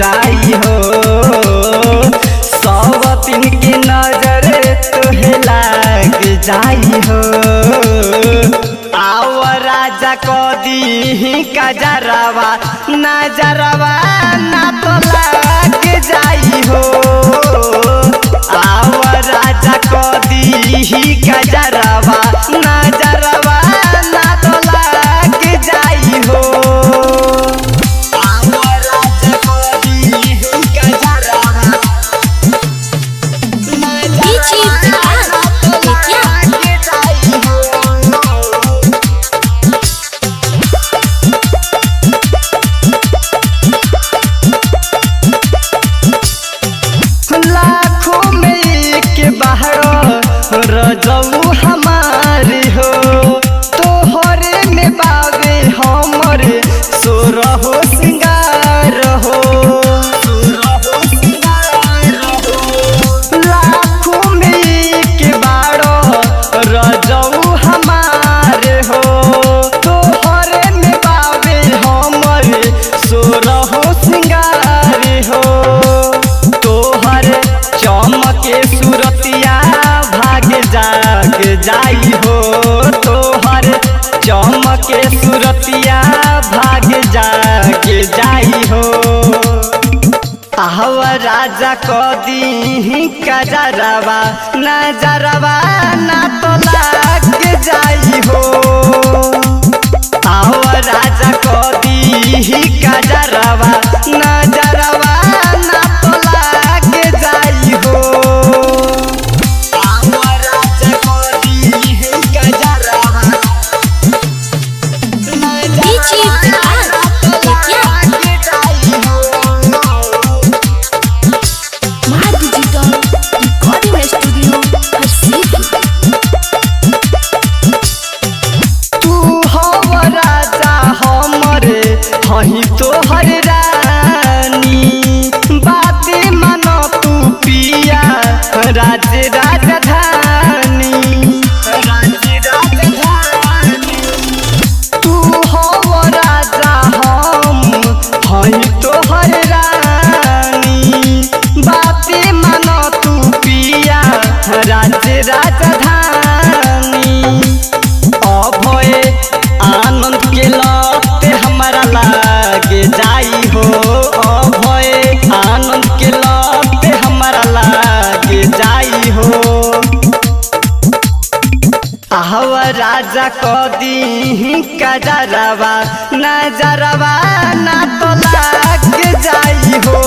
जाई हो की नज़र तुहे तो लग जाई हो आओ राजा को दी का जरावा ना तो लग जाई हो आओ राजा को दी जाई हो तोहर चमके सुरतिया भाग जाके जाई हो। आहव राजा को दी कजरवा नजरवा ना तो लाग जाई हो। राज राजधानी तू राजा हम हई तोहर रानी। बाते मन तू पिया राज राजधानी हव राजा को दी कजरवा नजरवा ना तो लग जाई हो।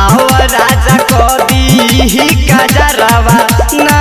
आओ राजा को दी कजरवा ना